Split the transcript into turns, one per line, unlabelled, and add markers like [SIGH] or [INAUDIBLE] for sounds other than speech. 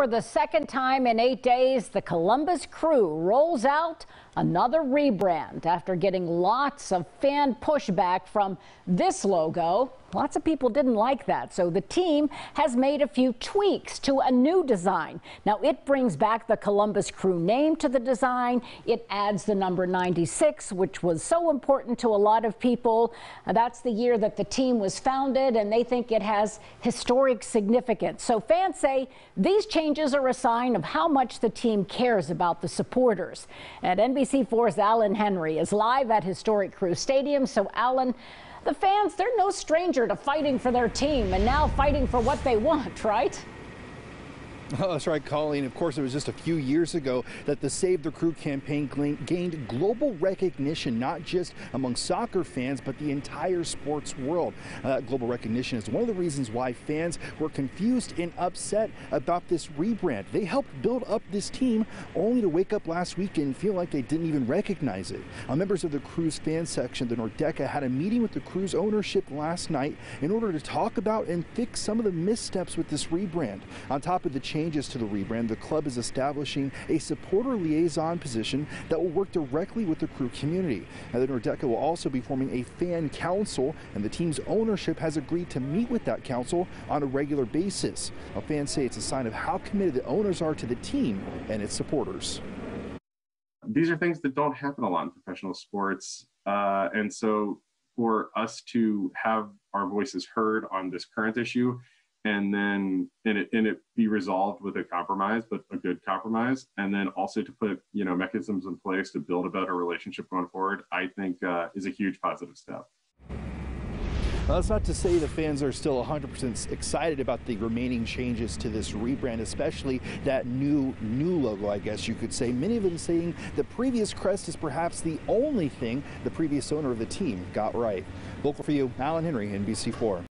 For the second time in eight days, the Columbus Crew rolls out another rebrand after getting lots of fan pushback from this logo. Lots of people didn't like that, so the team has made a few tweaks to a new design. Now, it brings back the Columbus Crew name to the design. It adds the number 96, which was so important to a lot of people. Uh, that's the year that the team was founded, and they think it has historic significance. So fans say these changes are a sign of how much the team cares about the supporters. At NBC4's Alan Henry is live at historic Crew Stadium. So, Alan, the fans, they're no stranger to fighting for their team and now fighting for what they want, right? [LAUGHS]
Oh, that's right, Colleen. Of course, it was just a few years ago that the Save the Crew campaign gained global recognition, not just among soccer fans, but the entire sports world. Uh, global recognition is one of the reasons why fans were confused and upset about this rebrand. They helped build up this team only to wake up last week and feel like they didn't even recognize it. Uh, members of the Crew's fan section, the Nordecke, had a meeting with the Crew's ownership last night in order to talk about and fix some of the missteps with this rebrand. On top of the change changes to the rebrand, the club is establishing a supporter liaison position that will work directly with the crew community. And the Nordecke will also be forming a fan council, and the team's ownership has agreed to meet with that council on a regular basis. Now, fans say it's a sign of how committed the owners are to the team and its supporters.
These are things that don't happen a lot in professional sports. Uh, and so for us to have our voices heard on this current issue and then and it and it be resolved with a compromise, but a good compromise, and then also to put you know mechanisms in place to build a better relationship going forward, I think uh, is a huge positive step.
That's not to say the fans are still 100% excited about the remaining changes to this rebrand, especially that new new logo, I guess you could say. Many of them saying the previous crest is perhaps the only thing the previous owner of the team got right. Local for you, Alan Henry, NBC4.